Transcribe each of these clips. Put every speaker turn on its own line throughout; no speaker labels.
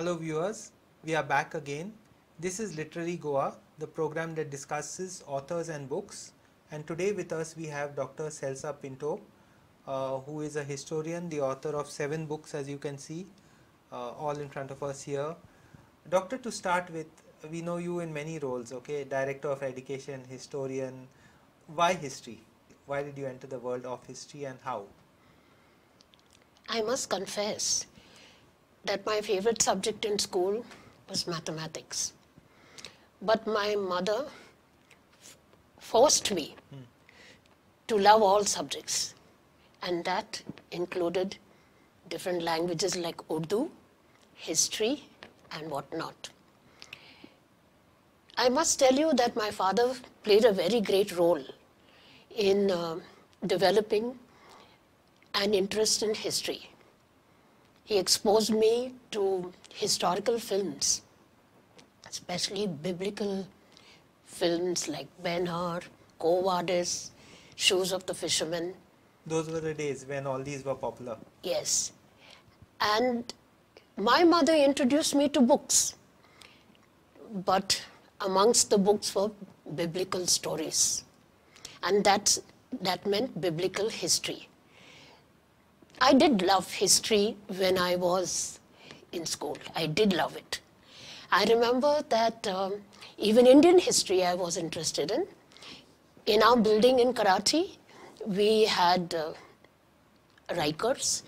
Hello viewers, we are back again. This is Literary Goa, the program that discusses authors and books. And today with us we have Dr. Celsa Pinto, uh, who is a historian, the author of seven books as you can see, uh, all in front of us here. Doctor, to start with, we know you in many roles, okay? Director of Education, historian. Why history? Why did you enter the world of history and how?
I must confess that my favorite subject in school was mathematics. But my mother forced me to love all subjects, and that included different languages like Urdu, history, and whatnot. I must tell you that my father played a very great role in uh, developing an interest in history. He exposed me to historical films, especially biblical films like Ben Hur, Quo Vadis, Shoes of the Fisherman.
Those were the days when all these were popular.
Yes. And my mother introduced me to books, but amongst the books were biblical stories. And that's, that meant biblical history. I did love history when I was in school. I did love it. I remember that um, even Indian history I was interested in. In our building in Karachi, we had uh, Rikers,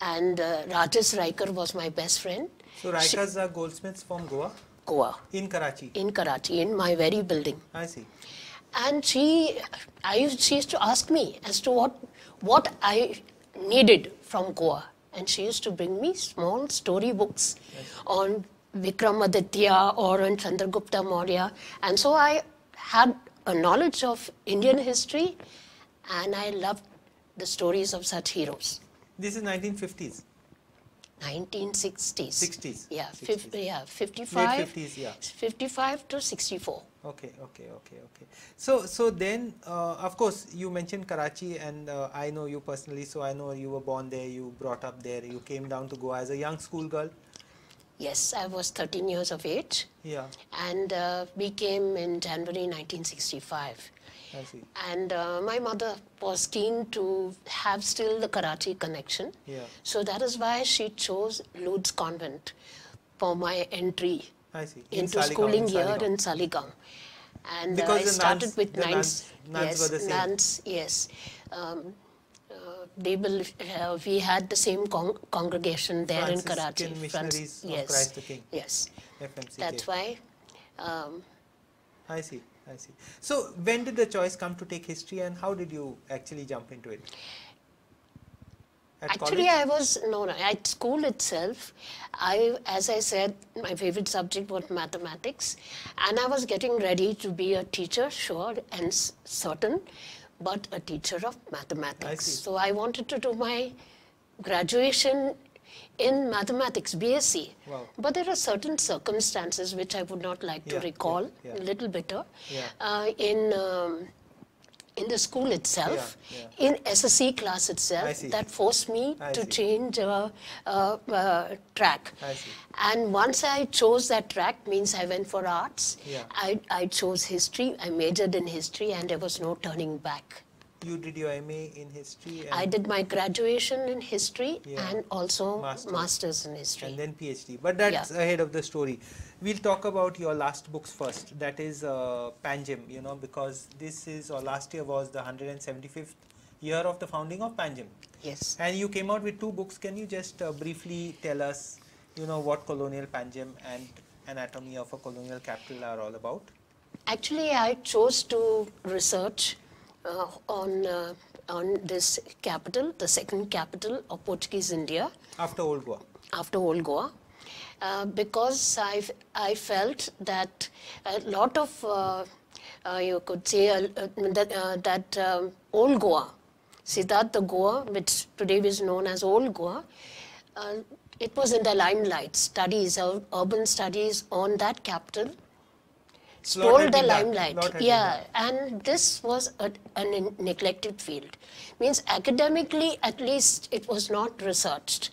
and uh, Rajesh Riker was my best friend.
So Rikers are goldsmiths from Goa
Goa,
in Karachi.
in Karachi, in my very building.
I see.
and she I used, she used to ask me as to what what I needed from Goa, and she used to bring me small story books on Vikramaditya or on Chandragupta Maurya, and so I had a knowledge of Indian history, and I loved the stories of such heroes.
This is 1950s.
1960s.
60s.
Yeah,
60s.
fif- yeah, 55.
Late 50s, yeah.
55 to 64.
Okay, okay, okay, okay. So, so then, uh, of course, you mentioned Karachi, and uh, I know you personally, so I know you were born there, you brought up there, you came down to Goa as a young schoolgirl.
Yes, I was 13 years of age.
Yeah,
and uh, we came in January 1965.
I see.
And uh, my mother was keen to have still the Karachi connection.
Yeah.
So that is why she chose Lourdes Convent for my entry
I see. In
into schooling
in
here in Saligaon. And uh,
Because
I started
nuns-
with nuns.
nuns-
yes,
were the same.
nuns, yes. Um, uh, they bel uh, we had the same con- congregation there in Karachi.
Missionaries of
yes,
Christ the King.
Yes.
FMCK.
That's why um,
I see, I see. So, when did the choice come to take history, and how did you actually jump into it?
Actually,
college?
I was no, no at school itself. I, as I said, my favorite subject was mathematics, and I was getting ready to be a teacher, sure and s- certain, but a teacher of mathematics.
see.
So I wanted to do my graduation in mathematics, BSc.
Wow.
But there are certain circumstances which I would not like to
Yeah, yeah,
recall
yeah.
a little bitter.
Yeah.
Uh, in um, in the school itself,
Yeah,
in SSC class itself, that forced me
I
to
see.
change uh, uh, uh, track. And once I chose that track, means I went for arts.
Yeah.
I, I chose history. I majored in history, and there was no turning back.
You did your MA in history,
I did my graduation in history
Yeah.
and also
Masters.
masters in history.
and then PhD. But that's
Yeah.
ahead of the story. We'll talk about your last books first. That is uh, Panjim, you know, because this is or last year was the 175th year of the founding of Panjim.
yes.
And you came out with two books. Can you just uh, briefly tell us, you know, what colonial Panjim and Anatomy of a Colonial Capital are all about?
Actually, I chose to research uh, on uh, on this capital, the second capital of Portuguese India
After Old Goa.
after Old Goa, uh, because I I felt that a lot of uh, uh, you could say uh, that, that um, Old Goa, Cidade de Goa, which today is known as Old Goa, uh, it was in the limelight. Studies, ur- urban studies on that capital stole the limelight. Yeah, and this was a, a neglected field. Means academically, at least, it was not researched.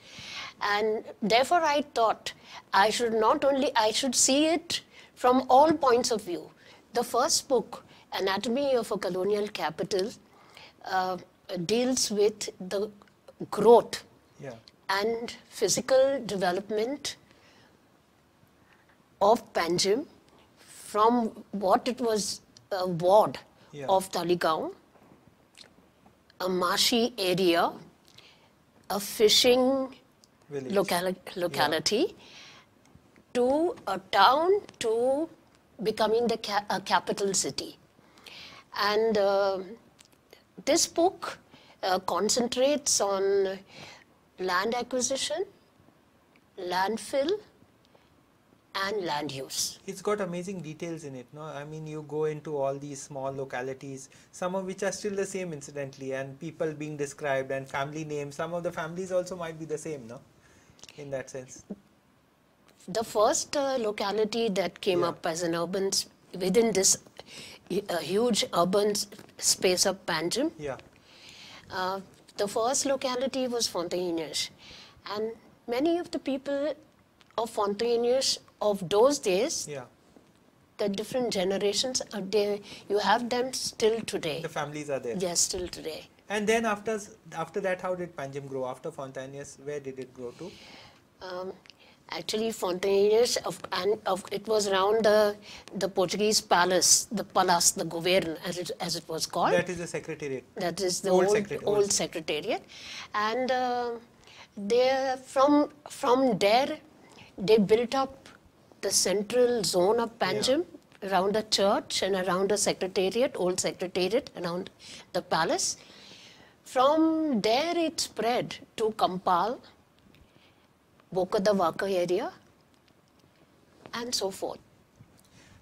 And therefore, I thought I should not only, I should see it from all points of view. The first book, Anatomy of a Colonial Capital, uh, deals with the growth
Yeah.
and physical development of Panjim from what it was a ward
Yeah.
of Taleigao, a marshy area, a fishing locali- locality, to a town to becoming the ca- a capital city. And uh, this book uh, concentrates on land acquisition, landfill, and land use.
It's got amazing details in it, no? I mean, you go into all these small localities, some of which are still the same, incidentally, and people being described and family names. Some of the families also might be the same, no? In that sense.
The first uh, locality that came
Yeah.
up as an urban, within this uh, huge urban space of Panjim,
Yeah.
Uh, the first locality was Fontainhas, and many of the people of Fontainhas of those days,
Yeah.
the different generations, are there. You have them still today.
The families are there.
Yes, still today.
And then after after that, how did Panjim grow? After Fontainhas, where did it grow to?
Um, actually, Fontainhas, of, and of, it was around the, the Portuguese palace, the palace, the govern, as it, as it was called.
That is the secretariat.
That is the
Old
old,
secretariat,
old secretariat. And uh, there, from, from there, they built up the central zone of Panjim around the church and around the secretariat, old secretariat, around the palace. From there, it spread to Campal, Bokadawaka area, and so forth.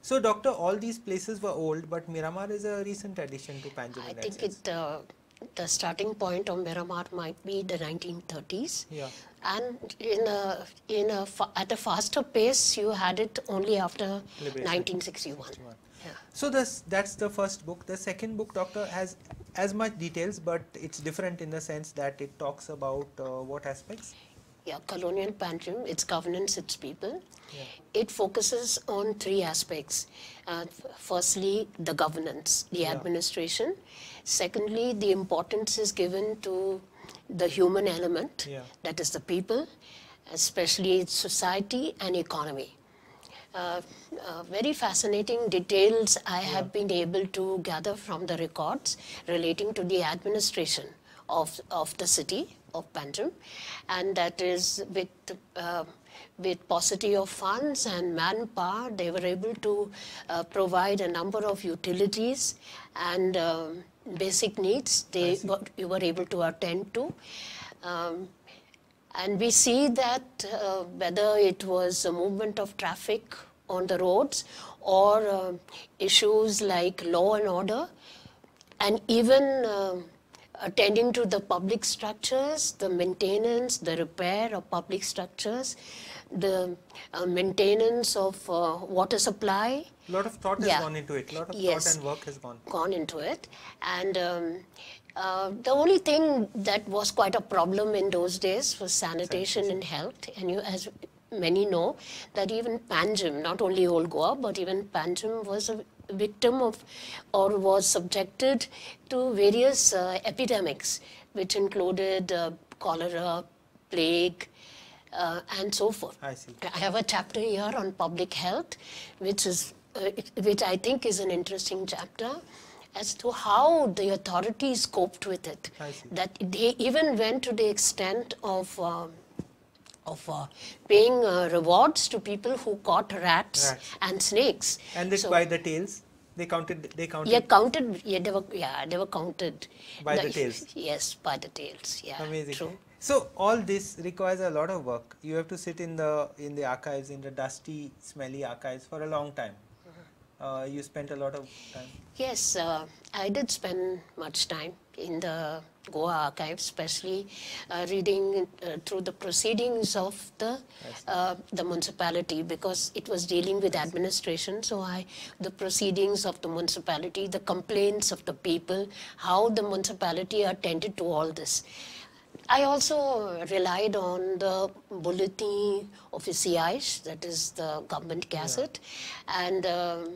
So, doctor, all these places were old, but Miramar is a recent addition to Panjim
I
in
think
sense.
it, uh, the starting point of Miramar might be the 1930s.
Yeah.
And in a, in a, at a faster pace, you had it only after
Liberation.
1961. Yeah.
So this that's the first book. The second book, Doctor, has as much details, but it's different in the sense that it talks about uh, what aspects.
Yeah, colonial Panjim, its governance, its people.
Yeah.
It focuses on three aspects. Uh, firstly, the governance, the
Yeah.
administration. Secondly, the importance is given to the human element,
Yeah.
that is the people, especially its society and economy. Uh, uh, very fascinating details I have been able to gather from the records relating to the administration of, of the city of Panjim, and that is with uh, with paucity of funds and manpower, they were able to uh, provide a number of utilities and um, basic needs they you were able to attend to. Um, and we see that uh, whether it was a movement of traffic on the roads or uh, issues like law and order, and even um attending to the public structures, the maintenance, the repair of public structures, the uh, maintenance of uh, water supply,
A lot of thought has gone into it. A lot of
Yes.
thought and work has gone.
gone into it. And um, uh, the only thing that was quite a problem in those days was sanitation and health. And you, as many know, that even Panjim, not only Old Goa, but even Panjim was a victim of or was subjected to various uh, epidemics, which included uh, cholera, plague, uh, and so forth.
I see.
I have a chapter here on public health, which is uh, it- which I think is an interesting chapter as to how the authorities coped with it.
I see.
That they even went to the extent of. Of uh, paying uh, rewards to people who caught rats,
Rats.
and snakes.
And it
So-
by the tails, they counted. They counted.
yeah, counted. Yeah, they were. Yeah, they were counted
By the tails.
Yes, by the tails. Yeah,
Amazing.
True.
So all this requires a lot of work. You have to sit in the in the archives, in the dusty, smelly archives for a long time. Uh, you spent a lot of time.
Yes, uh, I did spend much time in the Goa archives, especially uh, reading uh, through the proceedings of the uh, the municipality because it was dealing with administration. So I, the proceedings of the municipality, the complaints of the people, how the municipality attended to all this. I also relied on the Boletim Oficial, that is the government gazette, and um,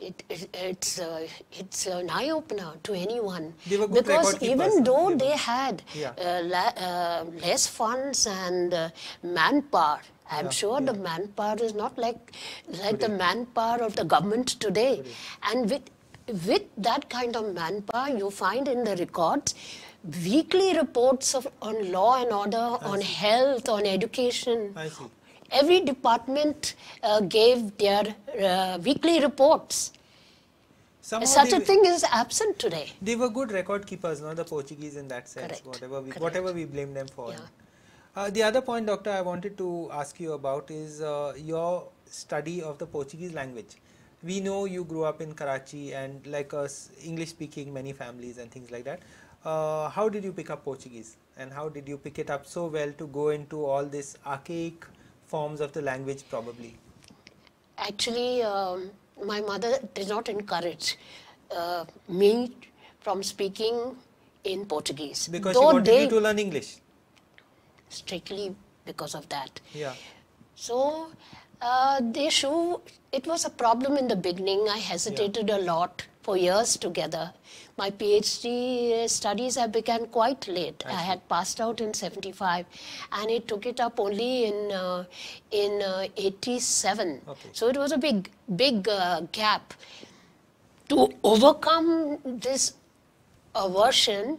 it, it, it's uh, it's an eye opener to anyone.
They were good
because even though
they
they had
Yeah.
uh, la- uh, less funds and uh, manpower. I'm
Yeah,
sure the manpower is not like like the manpower of the government today. And with with that kind of manpower, you find in the records weekly reports of, on law and order, on health, on education.
I see.
Every department uh, gave their uh, weekly reports.
Somehow
Such
they,
a thing is absent today.
They were good record keepers, no? The Portuguese in that sense.
Correct,
Whatever we
correct.
whatever we blame them for.
Yeah.
Uh, the other point, doctor, I wanted to ask you about is uh, your study of the Portuguese language. We know you grew up in Karachi and like us, English speaking many families and things like that. Uh, how did you pick up Portuguese and how did you pick it up so well to go into all these archaic forms of the language probably?
Actually, um, my mother did not encourage uh, me from speaking in Portuguese.
Because she
though
wanted
they
you to learn English.
strictly because of that.
Yeah.
So uh, the issue, it was a problem in the beginning. I hesitated a lot for years together. My PhD studies have began quite late. I, had passed out in 75 and it took it up only in, uh, in uh, 87.
Okay.
So it was a big, big uh, gap. To overcome this aversion,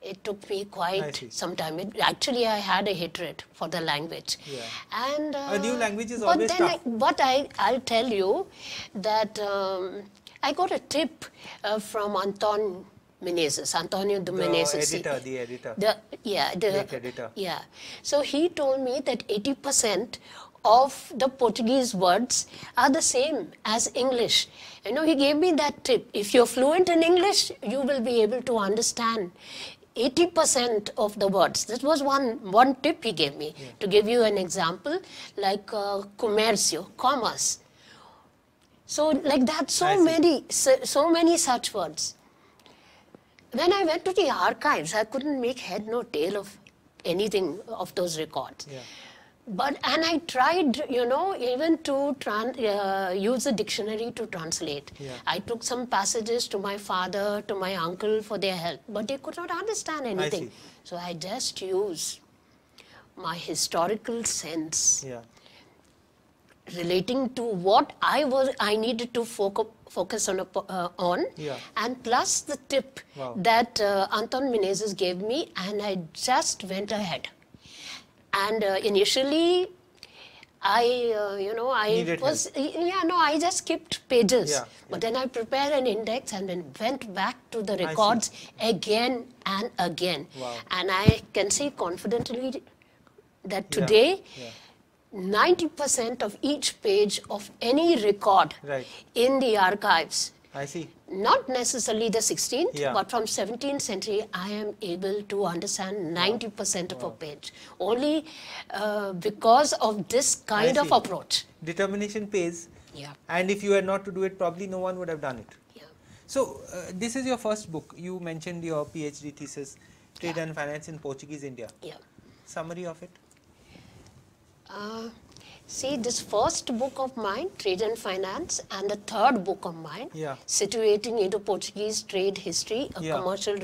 it took me quite some time. It, actually, I had a hatred for the language.
Yeah.
And uh,
A new language is
but
always
then
tough.
I, but I, I'll tell you that um, I got a tip uh, from Anton Menezes, Antonio de
The editor, the editor.
The, yeah, the,
editor.
Yeah. So he told me that 80% of the Portuguese words are the same as English. You know, he gave me that tip. If you're fluent in English, you will be able to understand 80% of the words. This was one, one tip he gave me. To give you an example, like uh, comercio, commerce. So like that, so many, so, so many such words. When I went to the archives, I couldn't make head nor tail of anything of those records.
Yeah.
But and I tried, you know, even to tran- uh, use a dictionary to translate.
Yeah.
I took some passages to my father, to my uncle for their help, but they could not understand anything.
see.
So I just used my historical sense
Yeah.
Relating to what I was I needed to focus focus on a uh, on
Yeah.
and plus the tip
Wow.
that uh, Anton Menezes gave me and I just went ahead and uh, initially I uh, you know I
Needed
was yeah no I just skipped pages
Yeah,
but then I prepared an index and then went back to the records again and again
Wow.
and I can say confidently that
Yeah,
today
yeah.
90% of each page of any record
Right.
in the archives,
I see.
not necessarily the 16th,
Yeah.
but from 17th century, I am able to understand 90% of a page. Only uh, because of this kind of approach.
Determination pays.
Yeah.
And if you had not to do it, probably no one would have done it.
Yeah.
So, uh, this is your first book. You mentioned your PhD thesis, Trade and Finance in Portuguese India.
Yeah.
Summary of it?
Uh, see, this first book of mine, Trade and Finance, and the third book of mine,
Yeah.
Situating Indo-Portuguese Trade History, a
Yeah.
commercial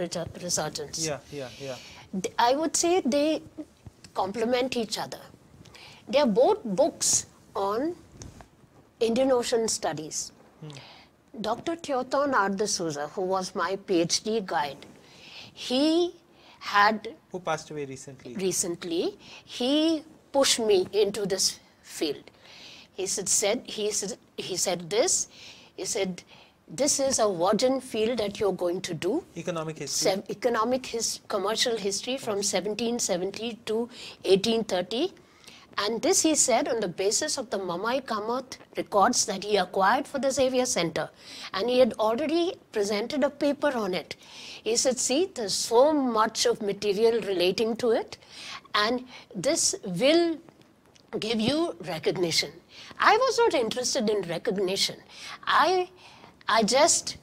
resurgence.
Yeah, yeah, yeah.
I would say they complement each other. They are both books on Indian Ocean studies. Dr. Teotonio R. de Souza, who was my PhD guide, he had
Who passed away recently?
recently, he pushed me into this field. He said, said he said he said this. He said, "This is a virgin field that you're going to do."
Economic history.
Sev- economic his, commercial history from 1770 to 1830. And this he said on the basis of the Mhamai Kamat records that he acquired for the Xavier Center. And he had already presented a paper on it. He said, see, there's so much of material relating to it. And this will give you recognition. I was not interested in recognition. I, I just,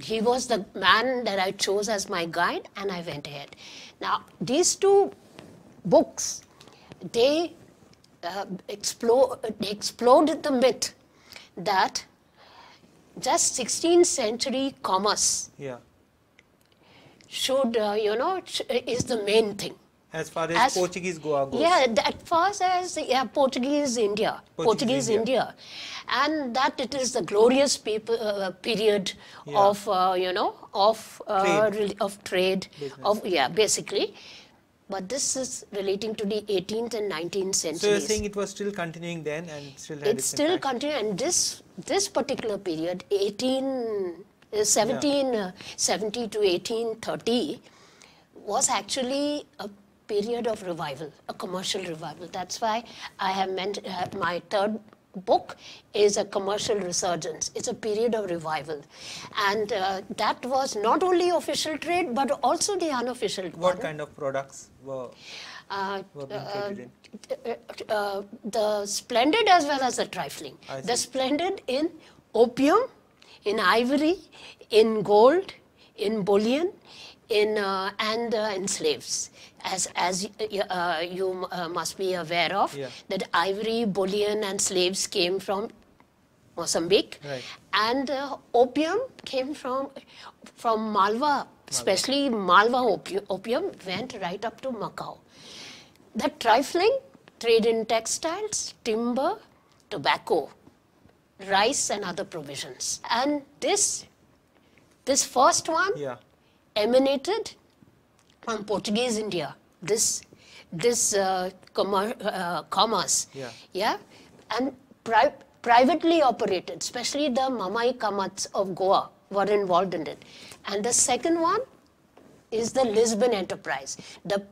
he was the man that I chose as my guide, and I went ahead. Now, these two books, they uh, explode, the myth that just 16th century commerce
Yeah.
should, uh, you know, is the main thing.
As far as,
As-
Portuguese Goa goes.
Yeah, that far as yeah, Portuguese India,
Portuguese
Portuguese,
India.
India. and that it is the glorious peop- uh, period
Yeah.
of uh, you know of uh,
Trade.
of trade
Business.
of yeah basically, but this is relating to the 18th and 19th centuries.
So you're saying it was still continuing then and still had
it's
its
still
impact?
continuing, and this this particular period, 18, uh, 1770 to 1830, was actually a period of revival, a commercial revival. That's why I have meant uh, my third book is a commercial resurgence. It's a period of revival, and uh, that was not only official trade but also the unofficial.
What
one.
kind of products were,
Uh,
were being
uh,
traded in?
uh, uh, the splendid as well as the trifling. The splendid in opium, in ivory, in gold, in bullion, in uh, and uh, in slaves. As as uh, you uh, must be aware of,
Yeah.
that ivory, bullion, and slaves came from Mozambique,
Right.
and uh, opium came from from Malwa, especially Malwa opium, opium went right up to Macau. The trifling trade in textiles, timber, tobacco, rice, and other provisions. And this this first one
Yeah.
Emanated from Portuguese India. This this uh, commer- uh, commerce,
Yeah.
yeah, and pri- privately operated, especially the Mhamai Kamats of Goa were involved in it. And the second one is the Lisbon enterprise. The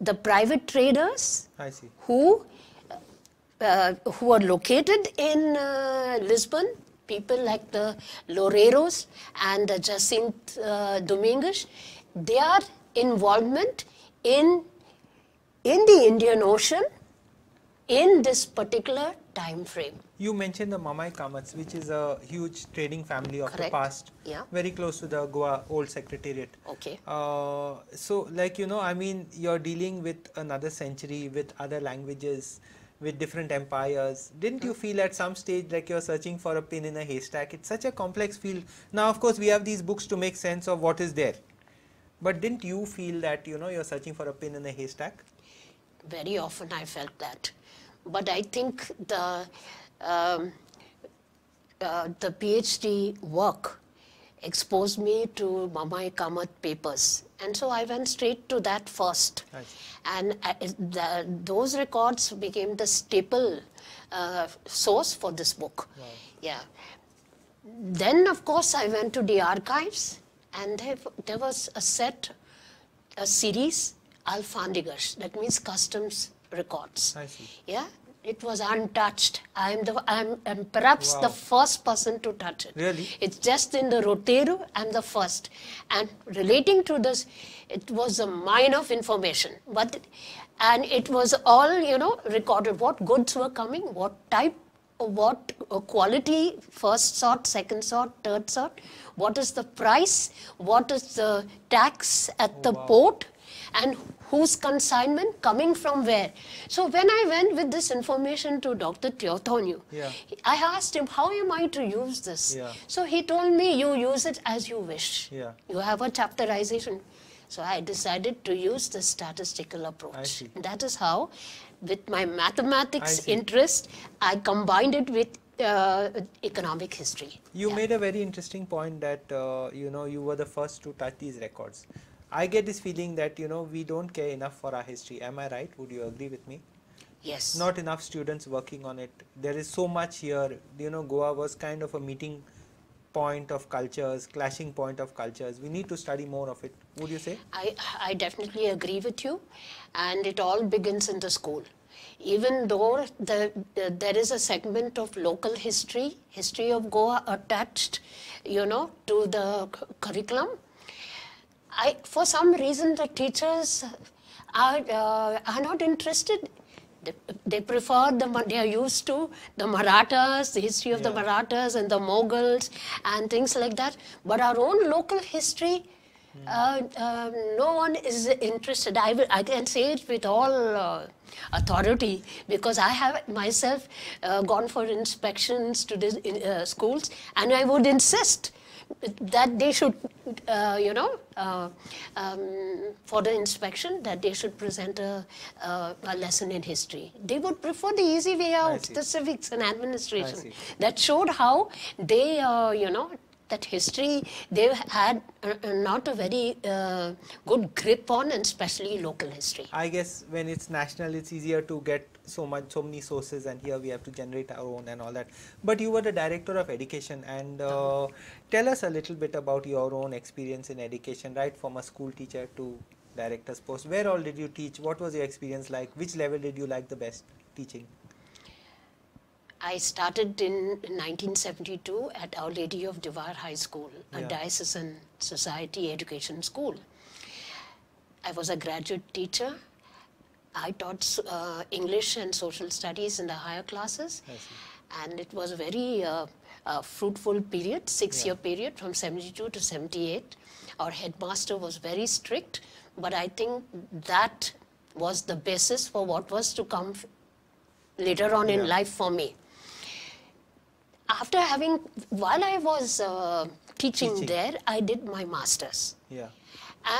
the private traders
I see.
who uh, who are located in uh, Lisbon, people like the Loreros and the Jacinth uh, Dominguez, their involvement in in the Indian Ocean in this particular time frame.
You mentioned the Mhamai Kamats, which is a huge trading family of the
Correct.
past,
Yeah.
very close to the Goa old secretariat.
Okay.
Uh, so, like you know, I mean, you're dealing with another century, with other languages, with different empires. Didn't you feel at some stage like you're searching for a pin in a haystack? It's such a complex field. Now, of course, we have these books to make sense of what is there. But didn't you feel that you know you're searching for a pin in a haystack?
Very often I felt that. But I think the, um, uh, the PhD work exposed me to Mhamai Kamat papers. And so I went straight to that first. And uh, the, those records became the staple uh, source for this book. Yeah. Then, of course, I went to the archives, and there, there was a set, a series, Alfandegas, that means customs records.
I see.
Yeah, it was untouched. I'm the, I'm, I'm perhaps
Wow.
the first person to touch it.
Really?
It's just in the Roteiro, I'm the first. And relating to this, it was a mine of information. But, and it was all, you know, recorded what goods were coming, what type, what uh, quality, first sort, second sort, third sort, what is the price, what is the tax at the port, and whose consignment coming from where. So when I went with this information to Dr. Teotonio,
Yeah.
I asked him, how am I to use this?
Yeah.
So he told me, you use it as you wish.
Yeah.
You have a chapterization. So I decided to use the statistical approach. That is how, with my mathematics
I
interest, I combined it with uh, economic history.
You
Yeah.
made a very interesting point that uh, you know you were the first to touch these records. I get this feeling that you know we don't care enough for our history. Am I right? Would you agree with me?
Yes.
Not enough students working on it. There is so much here. You know, Goa was kind of a meeting point of cultures, clashing point of cultures. We need to study more of it. Would you say?
I, I definitely agree with you, and it all begins in the school. Even though the, the, there is a segment of local history, history of Goa attached, you know, to the curriculum, I, for some reason, the teachers are, uh, are not interested. They, they prefer the, they are used to the Marathas, the history of the Marathas and the Mughals and things like that. But our own local history, Uh, um, no one is interested. I, will, I can say it with all uh, authority because I have myself uh, gone for inspections to the uh, schools and I would insist that they should, uh, you know, uh, um, for the inspection, that they should present a, uh, a lesson in history. They would prefer the easy way out, the civics and administration. That showed how they, uh, you know, that history they had uh, uh, not a very uh, good grip on, and especially local history.
I guess when it's national, it's easier to get so much, so many sources, and here we have to generate our own and all that. But you were the director of education, and uh, tell us a little bit about your own experience in education, right from a school teacher to director's post. Where all did you teach? What was your experience like? Which level did you like the best teaching?
I started in 1972 at Our Lady of Devar High School, a
Yeah.
diocesan society education school. I was a graduate teacher. I taught uh, English and social studies in the higher classes. And it was a very uh, uh, fruitful period, six year period from 72 to 78. Our headmaster was very strict, but I think that was the basis for what was to come later on in life for me. After having, while I was uh, teaching,
Teaching.
there, I did my master's.
Yeah.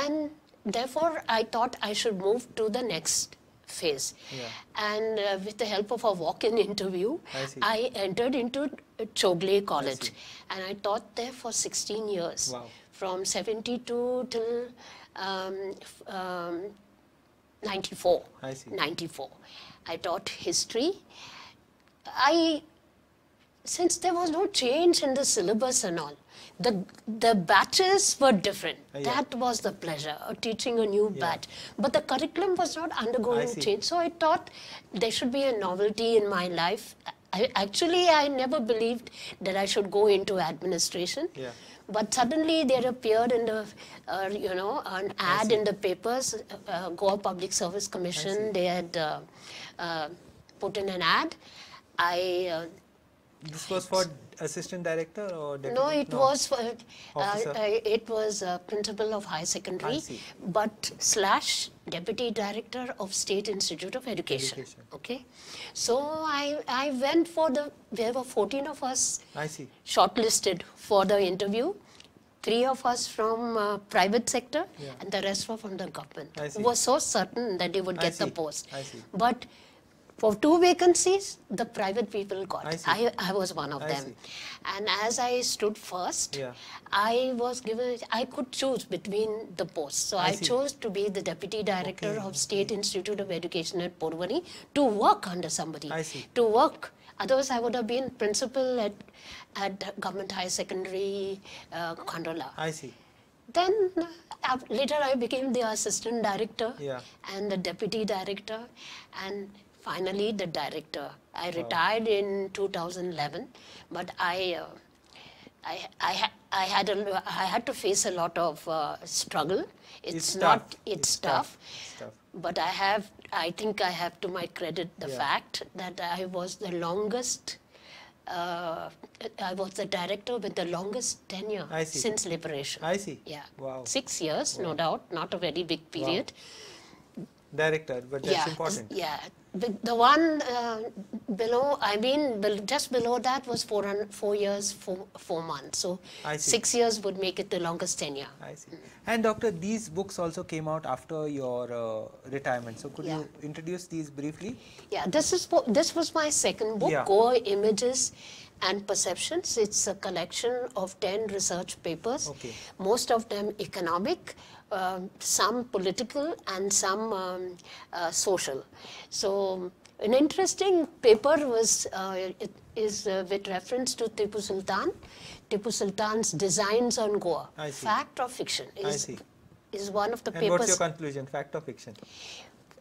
And therefore, I thought I should move to the next phase.
Yeah.
And uh, with the help of a walk in interview,
I.
I entered into Chowgule College.
see.
And I taught there for 16 years.
Wow.
From 72 till um, f- um, 94.
I see.
94. I taught history. I since there was no change in the syllabus and all, the the batches were different.
Uh, yeah.
That was the pleasure of teaching a new
Yeah.
batch. But the curriculum was not undergoing change. So I thought there should be a novelty in my life. I, actually, I never believed that I should go into administration.
Yeah.
But suddenly there appeared in the, uh, you know, an ad in the papers, uh, Goa Public Service Commission. They had uh, uh, put in an ad. I uh,
This was for assistant director or deputy?
no, it was for, uh, uh, it was uh, principal of high secondary, but slash deputy director of State Institute of Education.
Education.
Okay, so I I went for the. There were fourteen of us
I see.
shortlisted for the interview. Three of us from uh, private sector,
Yeah.
and the rest were from the government.
I see.
Was so certain that they would get the post.
I see.
But for two vacancies, the private people got.
I.
I, I was one of
I
them.
see.
And as I stood first,
Yeah.
I was given, I could choose between the posts. So
I
chose to be the Deputy Director
Okay,
of State Institute of Education at Porvorim to work under somebody.
I see.
To work. Otherwise, I would have been principal at, at Government High Secondary, uh, Khandola.
I see.
Then uh, later I became the assistant director
Yeah.
and the deputy director and finally the director. I retired in 2011, but I, uh, I, I, ha- I, had a, I had to face a lot of uh, struggle. It's,
It's
not,
tough.
it's,
It's
tough.
tough.
But I have, I think I have to my credit the
Yeah.
fact that I was the longest, uh, I was the director with the longest tenure since liberation.
I see.
Yeah.
Wow.
Six years, no doubt, not a very big period.
Director, but that's
yeah.
important.
Yeah. The, the one uh, below, I mean, just below that was four, four years, four, four months. So
I see.
six years would make it the longest tenure.
I see. And doctor, these books also came out after your uh, retirement. So could
Yeah.
you introduce these briefly?
Yeah, this is this was my second book,
Yeah.
Images and Perceptions. It's a collection of ten research papers.
Okay.
Most of them economic, um, some political, and some um, uh, social. So an interesting paper was uh, it is uh, with reference to Tipu Sultan. Tipu Sultan's designs on Goa.
I see.
Fact or fiction
I
is
see.
is one of the
And
papers
what's your conclusion? Fact or fiction?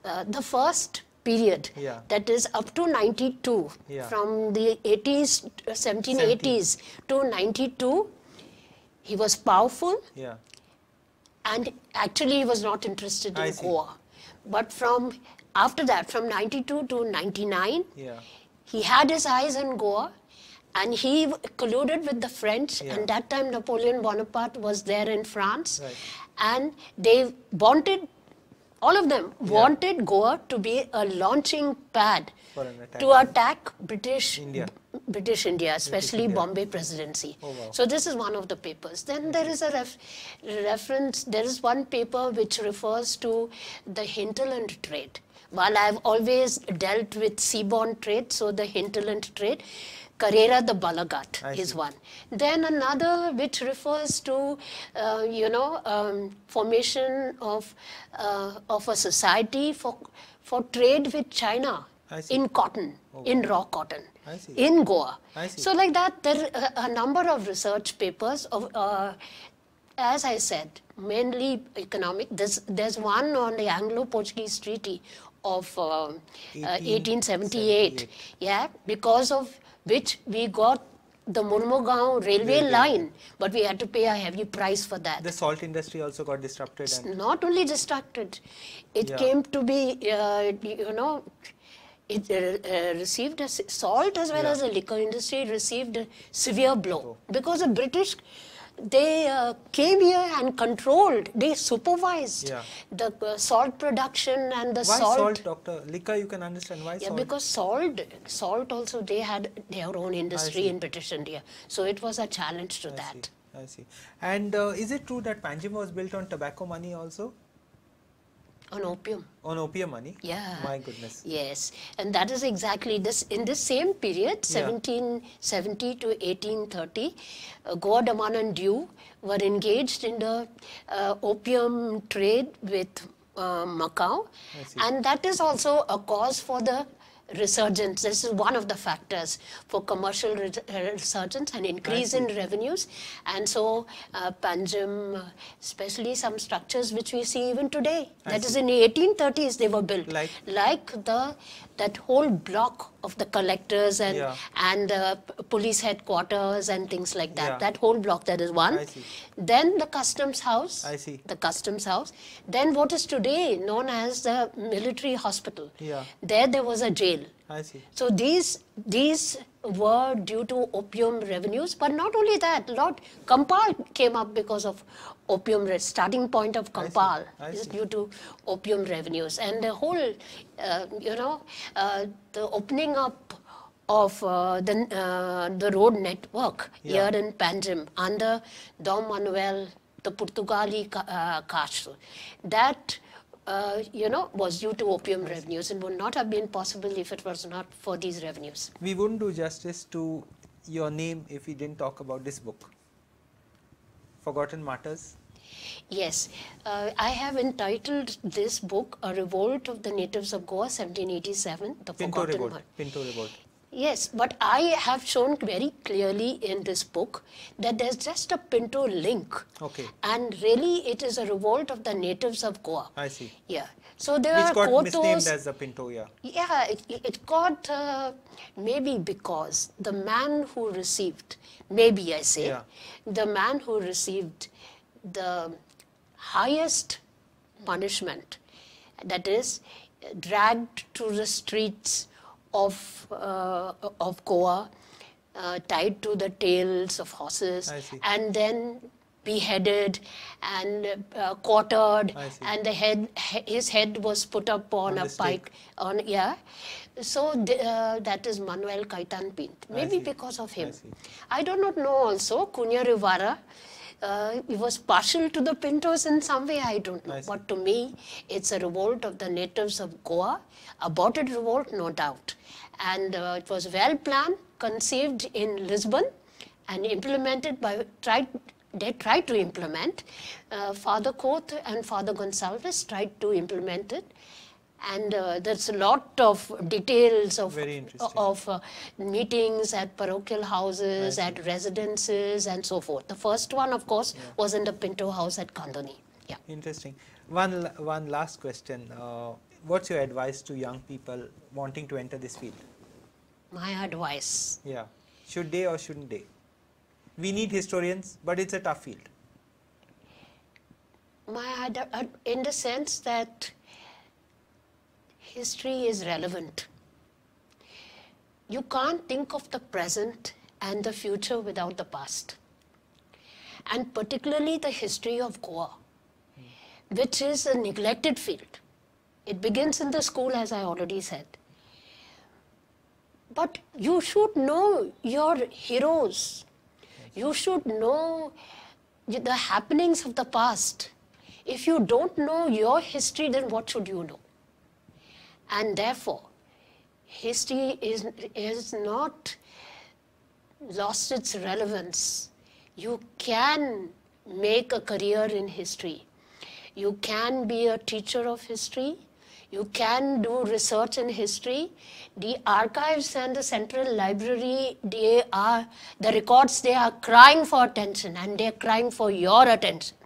uh, the first period
Yeah.
that is up to 92
Yeah.
from the 80s uh, 1780s to 92 he was powerful
Yeah.
And actually he was not interested
I
in
see.
goa but from after that from 92 to 99
Yeah.
he had his eyes on goa and he colluded with the french
Yeah.
and that time napoleon bonaparte was there in france
Right.
and they wanted, all of them wanted Goa to be a launching pad
attack.
to attack British
India.
British India, especially
India.
Bombay Presidency.
Oh, wow.
So this is one of the papers. Then there is a ref- reference. There is one paper which refers to the hinterland trade. While I've always dealt with seaborne trade, so the hinterland trade, Carrera the Balagat
I
is
see.
one. Then another which refers to, uh, you know, um, formation of uh, of a society for for trade with China. In cotton, in raw cotton,
I see.
in Goa.
I see.
So like that, there are a, a number of research papers of, uh, as I said, mainly economic. There's, there's one on the Anglo-Portuguese Treaty of uh, uh, 1878.
1878.
Yeah, because of which we got the Murmugaon railway
Railway.
line, but we had to pay a heavy price for that
The salt industry also got disrupted and
not only disrupted, it
Yeah.
came to be, uh, you know, it uh, uh, received a salt as well
Yeah.
as the liquor industry received a severe blow because the British they uh, came here and controlled, they supervised
Yeah.
the uh, salt production and the
why
salt.
salt, doctor? Liquor, you can understand why
Yeah,
salt.
because salt, salt also they had their own industry in British India, so it was a challenge to
I
that.
see. I see. And uh, is it true that Panjim was built on tobacco money also?
On opium.
On opium money?
Yeah.
My goodness.
Yes, and that is exactly this. In this same period,
Yeah.
1770 to 1830, uh, Goa, Daman and Diu were engaged in the uh, opium trade with uh, Macau, and that is also a cause for the resurgence. This is one of the factors for commercial re- resurgence and increase in revenues. And so, uh, Panjim, especially some structures which we see even today,
I
that is
see.
in the 1830s they were built.
Like?
like the that whole block of the collectors and
Yeah.
and uh, police headquarters and things like that.
Yeah.
That whole block that is one.
I see.
Then the customs house.
I see.
The customs house. Then what is today known as the military hospital.
Yeah.
There there was a jail.
I see.
So these these were due to opium revenues, but not only that. Lord Campal came up because of opium. Re- starting point of.
Campal
is due to opium revenues, and the whole, uh, you know, uh, the opening up of uh, the uh, the road network
Yeah.
here in Panjim under Dom Manuel, the Portugali ca- uh, caste, that. Uh, you know, was due to opium revenues and would not have been possible if it was not for these revenues.
We wouldn't do justice to your name if we didn't talk about this book. Forgotten Martyrs.
Yes, uh, I have entitled this book "A Revolt of the Natives of Goa, 1787." The
Pinto
forgotten
Revolt. Pinto Revolt.
Yes, but I have shown very clearly in this book that there's just a Pinto link,
Okay.
and really it is a revolt of the natives of Goa.
I see.
Yeah. So there
Which
are
got misnamed as the Pinto, yeah.
Yeah, it, it got uh, maybe because the man who received, maybe I say,
Yeah.
the man who received the highest punishment, that is, dragged to the streets of uh, of Goa, uh, tied to the tails of horses, and then beheaded and uh, quartered, and the head, his head was put up on,
On
a pike. On yeah, so the, uh, that is Manuel Caetano Pint. Maybe because of him.
see.
I do not know. Also, Cunha Rivara. Uh, it was partial to the Pintos in some way, I don't know.
I.
But to me, it's a revolt of the natives of Goa, aborted revolt, no doubt. And uh, it was well planned, conceived in Lisbon, and implemented by, tried, they tried to implement. Uh, Father Couto and Father Gonsalves tried to implement it. And uh, there's a lot of details of, of uh, meetings at parochial houses, at residences, and so forth. The first one, of course, was in the Pinto house at Candolim. Yeah.
Interesting. One, one last question. Uh, what's your advice to young people wanting to enter this field?
My advice.
Yeah. Should they or shouldn't they? We need historians, but it's a tough field.
My in the sense that history is relevant. You can't think of the present and the future without the past. And particularly the history of Goa. which is a neglected field. It begins in the school, as I already said. But you should know your heroes. You should know the happenings of the past. If you don't know your history, then what should you know? And therefore, history is, is not lost its relevance. You can make a career in history. You can be a teacher of history. You can do research in history. The archives and the central library, they are, the records, they are crying for attention and they're crying for your attention.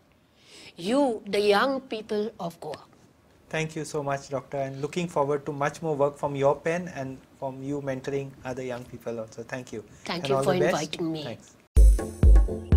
You, the young people of Goa.
Thank you so much, Doctor, and looking forward to much more work from your pen and from you mentoring other young people also. Thank you.
Thank
and
you for inviting me.
Thanks.